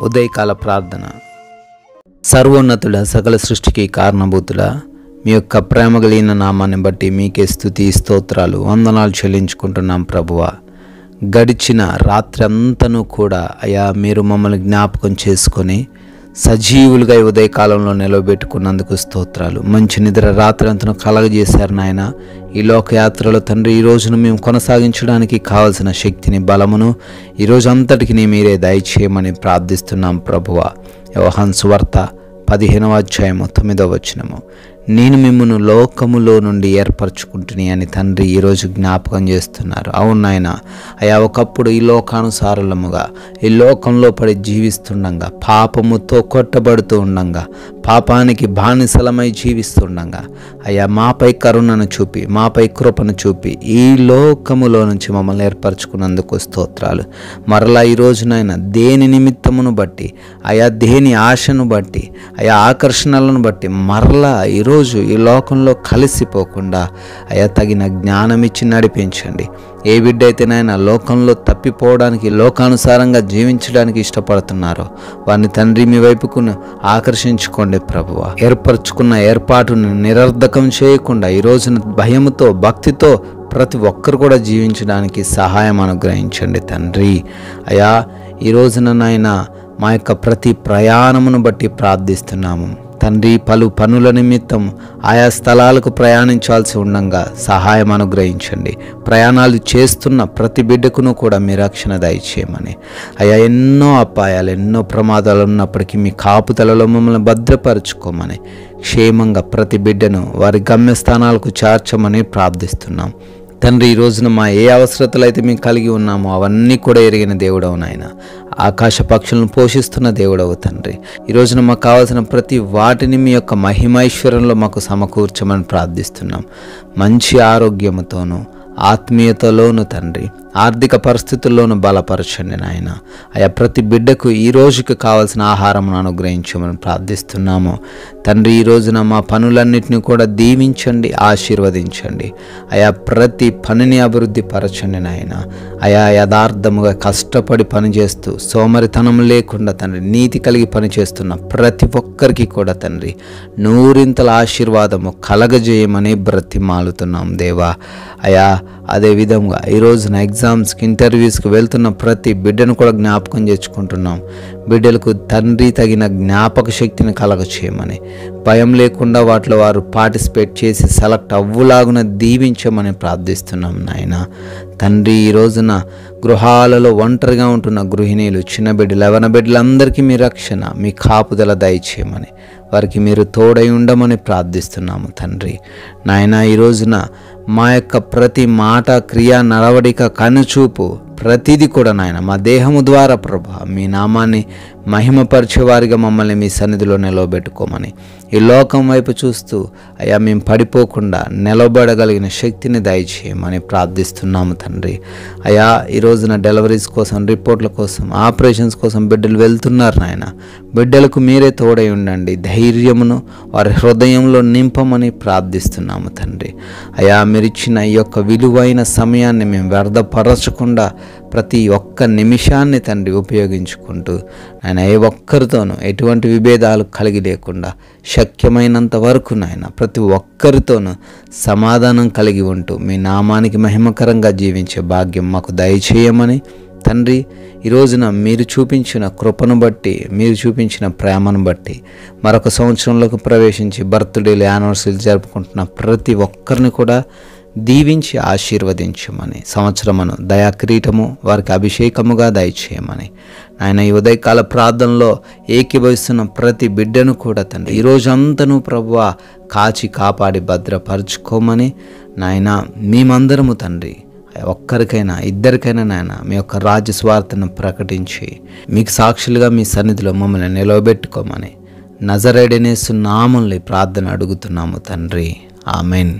ఉదయకాల ప్రార్థన. సర్వోన్నతుడ సకల సృష్టికి కారణభూతుడ మీ యొక్క ప్రేమ కలిగిన నామాన్ని బట్టి మీకే స్థుతి స్తోత్రాలు వందనాలు చెల్లించుకుంటున్నాం ప్రభువ. గడిచిన రాత్రి అంతను కూడా అయా మీరు మమ్మల్ని జ్ఞాపకం చేసుకొని సజీవులుగా ఉదయకాలంలో నిలబెట్టుకున్నందుకు స్తోత్రాలు. మంచి నిద్ర రాత్రంతను కలగజేశారు నాయన. ఈ లోకయాత్రలో తండ్రి ఈ రోజును మేము కొనసాగించడానికి కావలసిన శక్తిని బలమును ఈ అంతటికి మీరే దయచేయమని ప్రార్థిస్తున్నాం ప్రభువ. యోహాన్ సువార్త పదిహేనవ అధ్యాయము తొమ్మిదవ వచనము. నేను మిమ్మల్ని లోకములో నుండి ఏర్పరచుకుంటుని అని తండ్రి ఈరోజు జ్ఞాపకం చేస్తున్నారు. అవును నాయన అయా ఒకప్పుడు ఈ లోకానుసారులముగా ఈ లోకంలో పడి జీవిస్తుండగా పాపముతో కొట్టబడుతూ ఉండగా పాపానికి బానిసలమై జీవిస్తుండగా అయ్యా మాపై కరుణను చూపి మాపై కృపను చూపి ఈ లోకములో నుంచి మమ్మల్ని ఏర్పరచుకున్నందుకు స్తోత్రాలు. మరలా ఈ రోజునైనా దేని నిమిత్తమును బట్టి అయా దేని ఆశను బట్టి అయా ఆకర్షణలను బట్టి మరలా ఈరోజు ఈ లోకంలో కలిసిపోకుండా అయా తగిన జ్ఞానం ఇచ్చి నడిపించండి. ఏ బిడ్డ అయితే లోకంలో తప్పిపోవడానికి లోకానుసారంగా జీవించడానికి ఇష్టపడుతున్నారో వారిని తండ్రి మీ వైపుకు ఆకర్షించుకోండి ప్రభువ. ఏర్పరచుకున్న ఏర్పాటును నిరర్ధకం చేయకుండా ఈ రోజున భయముతో భక్తితో ప్రతి ఒక్కరు కూడా జీవించడానికి సహాయం అనుగ్రహించండి తండ్రి. అయా ఈ రోజున నాయన మా యొక్క ప్రతి ప్రయాణమును బట్టి ప్రార్థిస్తున్నాము. తండ్రి పలు పనుల నిమిత్తం ఆయా స్థలాలకు ప్రయాణించాల్సి ఉండగా సహాయం అనుగ్రహించండి. ప్రయాణాలు చేస్తున్న ప్రతి బిడ్డకును కూడా మీ రక్షణ దయచేయమని. అయా ఎన్నో అపాయాలు ఎన్నో ప్రమాదాలు ఉన్నప్పటికీ మీ కాపుతలలో మమ్మల్ని భద్రపరచుకోమని క్షేమంగా ప్రతి బిడ్డను వారి గమ్యస్థానాలకు చేర్చమని ప్రార్థిస్తున్నాం. తండ్రి ఈ రోజున మా ఏ అవసరతలు అయితే మేము కలిగి ఉన్నామో అవన్నీ కూడా ఎరిగిన దేవుడవు నాయన. ఆకాశ పక్షులను పోషిస్తున్న దేవుడవు తండ్రి. ఈ రోజున మాకు కావాల్సిన ప్రతి వాటిని మీ యొక్క మహిమైశ్వరంలో మాకు సమకూర్చమని ప్రార్థిస్తున్నాం. మంచి ఆరోగ్యముతోనూ ఆత్మీయతలోను తండ్రి. ఆర్థిక పరిస్థితుల్లోనూ బలపరచండి నాయన. అయా ప్రతి బిడ్డకు ఈ రోజుకి కావాల్సిన ఆహారమును అనుగ్రహించమని ప్రార్థిస్తున్నాము. తండ్రి ఈ రోజున మా పనులన్నింటినీ కూడా దీవించండి ఆశీర్వదించండి. అయా ప్రతి పనిని అభివృద్ధి పరచండి నాయన. అయా యథార్థముగా కష్టపడి పనిచేస్తూ సోమరితనం లేకుండా తండ్రి నీతి కలిగి పనిచేస్తున్న ప్రతి ఒక్కరికి కూడా తండ్రి నూరింతల ఆశీర్వాదము కలగజేయమని బ్రతిమాలుతున్నాం దేవా. అయా అదే విధంగా ఈ రోజున ఎగ్జామ్స్కి ఇంటర్వ్యూస్కి వెళ్తున్న ప్రతి బిడ్డను కూడా జ్ఞాపకం చేసుకుంటున్నాం బిడ్డలకు తండ్రి తగిన జ్ఞాపక శక్తిని కలగ చేయమని భయం లేకుండా వాటిలో వారు పార్టిసిపేట్ చేసి సెలెక్ట్ అవ్వులాగున దీవించమని ప్రార్థిస్తున్నాం నాయన. తండ్రి ఈ రోజున గృహాలలో ఒంటరిగా ఉంటున్న గృహిణీలు చిన్న బిడ్డలు ఎవన బిడ్డలందరికీ మీ రక్షణ మీ కాపుదల దయచేయమని వారికి మీరు తోడై ఉండమని ప్రార్థిస్తున్నాము తండ్రి. నాయన ఈ రోజున మా యొక్క ప్రతి మాట క్రియ నడవడిక కనుచూపు ప్రతిదీ కూడా నాయన మా దేహము ద్వారా ప్రభా మీ నామాన్ని మహిమపరిచేవారిగా మమ్మల్ని మీ సన్నిధిలో నిలవబెట్టుకోమని ఈ లోకం వైపు చూస్తూ అయ్యా మేము పడిపోకుండా నిలబడగలిగిన శక్తిని దయచేయమని ప్రార్థిస్తున్నాము తండ్రి. అయ్యా ఈ రోజున డెలివరీస్ కోసం రిపోర్ట్ల కోసం ఆపరేషన్స్ కోసం బిడ్డలు వెళ్తున్నారు నాయన. బిడ్డలకు మీరే తోడై ఉండండి. ధైర్యమును వారి హృదయంలో నింపమని ప్రార్థిస్తున్నాము తండ్రి. అయా మీరిచ్చిన ఈ యొక్క విలువైన సమయాన్ని మేము వ్యర్థపరచకుండా ప్రతి ఒక్క నిమిషాన్ని తండ్రి ఉపయోగించుకుంటూ ఆయన ఏ ఒక్కరితోనూ ఎటువంటి విభేదాలు కలిగి లేకుండా శక్యమైనంత వరకు నాయన ప్రతి ఒక్కరితోనూ సమాధానం కలిగి ఉంటూ మీ నామానికి మహిమకరంగా జీవించే భాగ్యం మాకు దయచేయమని తండ్రి ఈ రోజున మీరు చూపించిన కృపను బట్టి మీరు చూపించిన ప్రేమను బట్టి మరొక సంవత్సరంలోకి ప్రవేశించి బర్త్డేలు యానివర్సరీలు జరుపుకుంటున్న ప్రతి ఒక్కరిని కూడా దీవించి ఆశీర్వదించమని. సంవత్సరమును దయాక్రీటము వారికి అభిషేకముగా దయచేయమని. ఆయన ఈ ఉదయకాల ప్రార్థనలో ఏకీభవిస్తున్న ప్రతి బిడ్డను కూడా తండ్రి ఈ రోజంతను ప్రభువ కాచి కాపాడి భద్రపరుచుకోమని. నాయన మేమందరము తండ్రి ఒక్కరికైనా ఇద్దరికైనా నాయన మీ యొక్క రాజ్య స్వార్థను ప్రకటించి మీకు సాక్షులుగా మీ సన్నిధిలో మమ్మల్ని నిలవబెట్టుకోమని. నజరేడనేసు నామల్ని ప్రార్థన అడుగుతున్నాము తండ్రి. ఆమెన్.